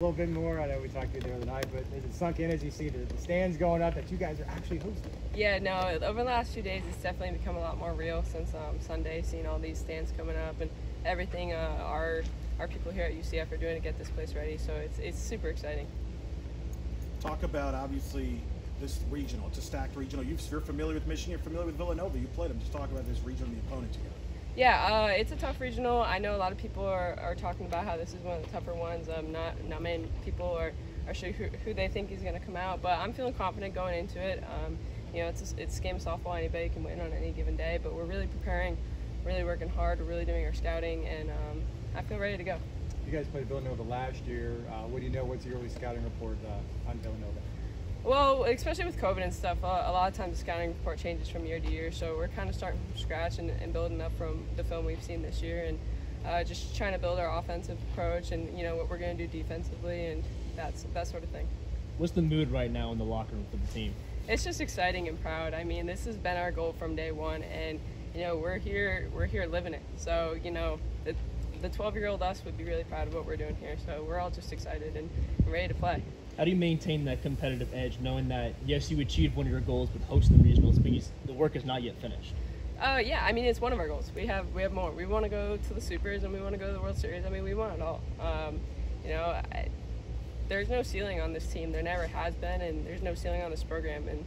A little bit more. I know we talked to you the other night, but is it sunk in as you see the, the stands going up that you guys are actually hosting? Yeah, no, over the last few days, it's definitely become a lot more real since um, Sunday, seeing all these stands coming up and everything uh, our our people here at UCF are doing to get this place ready. So it's it's super exciting. Talk about obviously this regional. It's a stacked regional. You're familiar with Michigan. You're familiar with Villanova. You played them. Just talk about this regional and the opponent together. Yeah, uh, it's a tough regional. I know a lot of people are, are talking about how this is one of the tougher ones. Um, not not many people are, are sure who, who they think is going to come out, but I'm feeling confident going into it. Um, you know, it's a, it's game softball. Anybody can win on any given day, but we're really preparing, really working hard. We're really doing our scouting, and um, I feel ready to go. You guys played Villanova last year. Uh, what do you know? What's the early scouting report uh, on Villanova? Well, especially with COVID and stuff, uh, a lot of times the scouting report changes from year to year. So we're kind of starting from scratch and, and building up from the film we've seen this year, and uh, just trying to build our offensive approach and you know what we're going to do defensively and that's that sort of thing. What's the mood right now in the locker room for the team? It's just exciting and proud. I mean, this has been our goal from day one, and you know we're here we're here living it. So you know the the 12 year old us would be really proud of what we're doing here. So we're all just excited and ready to play. How do you maintain that competitive edge, knowing that yes, you achieved one of your goals with hosting the regionals, but the work is not yet finished? Uh, yeah, I mean it's one of our goals. We have we have more. We want to go to the supers and we want to go to the World Series. I mean we want it all. Um, you know, I, there's no ceiling on this team. There never has been, and there's no ceiling on this program. And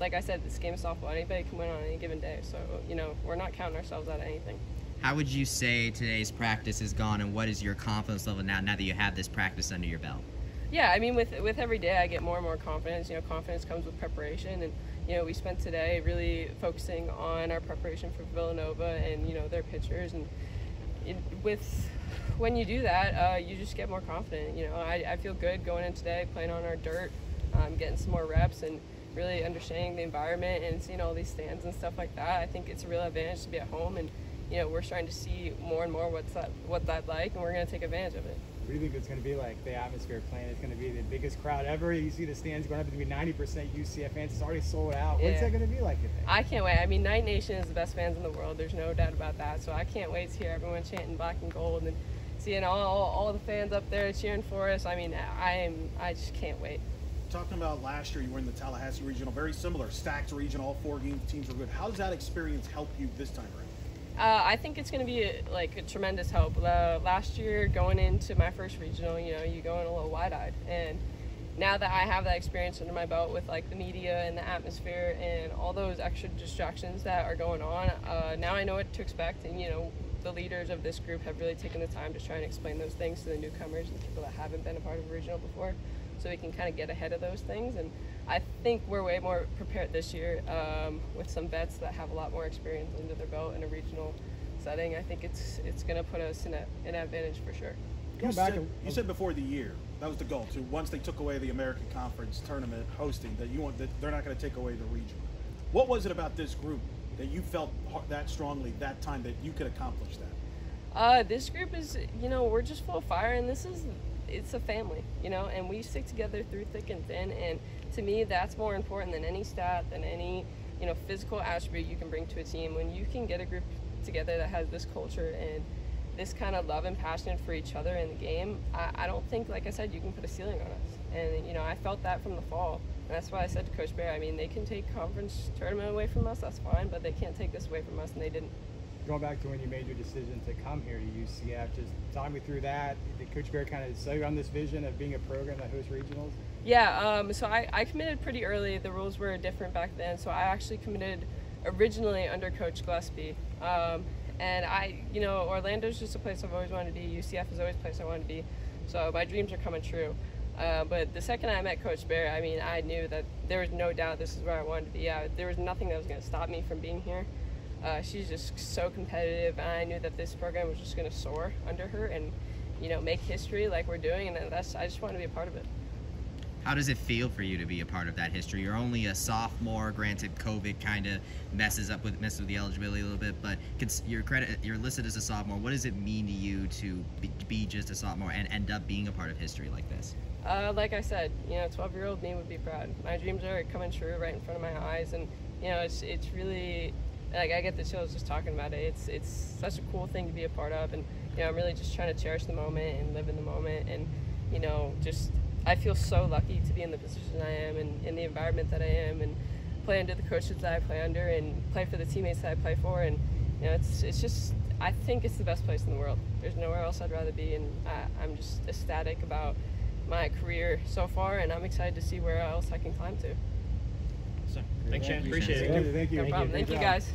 like I said, this game is softball. Anybody can win on any given day. So you know, we're not counting ourselves out of anything. How would you say today's practice has gone, and what is your confidence level now? Now that you have this practice under your belt. Yeah, I mean, with with every day, I get more and more confidence. You know, confidence comes with preparation, and you know, we spent today really focusing on our preparation for Villanova and you know their pitchers, and it, with when you do that, uh, you just get more confident. You know, I, I feel good going in today, playing on our dirt, um, getting some more reps, and really understanding the environment and seeing all these stands and stuff like that. I think it's a real advantage to be at home, and you know, we're starting to see more and more what's that what that like, and we're going to take advantage of it. What do you think it's going to be like? The atmosphere playing is going to be the biggest crowd ever. You see the stands going up to be 90% UCF fans. It's already sold out. Yeah. What's that going to be like? I can't wait. I mean, Knight Nation is the best fans in the world. There's no doubt about that. So I can't wait to hear everyone chanting black and gold and seeing all, all the fans up there cheering for us. I mean, I am. I just can't wait. Talking about last year, you were in the Tallahassee regional, very similar, stacked region. All four games, teams were good. How does that experience help you this time around? Uh, I think it's going to be a, like a tremendous help. Uh, last year, going into my first regional, you know, you go in a little wide-eyed, and now that I have that experience under my belt with like the media and the atmosphere and all those extra distractions that are going on, uh, now I know what to expect. And you know, the leaders of this group have really taken the time to try and explain those things to the newcomers and people that haven't been a part of a regional before, so we can kind of get ahead of those things. And I think we're way more prepared this year um, with some vets that have a lot more experience under their belt in a regional setting. I think it's it's going to put us in a, an advantage for sure. You said, you said before the year that was the goal. To once they took away the American Conference tournament hosting, that you want that they're not going to take away the region. What was it about this group that you felt that strongly that time that you could accomplish that? Uh, this group is, you know, we're just full of fire, and this is it's a family, you know, and we stick together through thick and thin. And to me, that's more important than any stat, than any, you know, physical attribute you can bring to a team. When you can get a group together that has this culture and this kind of love and passion for each other in the game, I, I don't think, like I said, you can put a ceiling on us. And, you know, I felt that from the fall. And that's why I said to Coach Bear, I mean, they can take conference tournament away from us, that's fine, but they can't take this away from us, and they didn't going back to when you made your decision to come here to UCF, just talk me through that. Did Coach Bear kind of sell you on this vision of being a program that hosts regionals? Yeah, um, so I, I committed pretty early. The rules were different back then, so I actually committed originally under Coach Gillispie. Um, and I, you know, Orlando's just a place I've always wanted to be. UCF is always a place I wanted to be. So my dreams are coming true. Uh, but the second I met Coach Bear, I mean, I knew that there was no doubt this is where I wanted to be. I, there was nothing that was going to stop me from being here. Uh, she's just so competitive, and I knew that this program was just going to soar under her and, you know, make history like we're doing. And that's I just want to be a part of it. How does it feel for you to be a part of that history? You're only a sophomore. Granted, COVID kind of messes up with messes with the eligibility a little bit, but your credit you're listed as a sophomore. What does it mean to you to be, be just a sophomore and end up being a part of history like this? Uh, like I said, you know, 12 year old me would be proud. My dreams are coming true right in front of my eyes, and you know, it's it's really like I get the chills just talking about it. It's it's such a cool thing to be a part of, and you know I'm really just trying to cherish the moment and live in the moment. And you know, just I feel so lucky to be in the position I am and in the environment that I am and play under the coaches that I play under and play for the teammates that I play for. And you know, it's it's just I think it's the best place in the world. There's nowhere else I'd rather be, and I, I'm just ecstatic about my career so far, and I'm excited to see where else I can climb to. So, thanks, Shannon. Thank you. Appreciate it. Thank you. No problem. Thank you guys.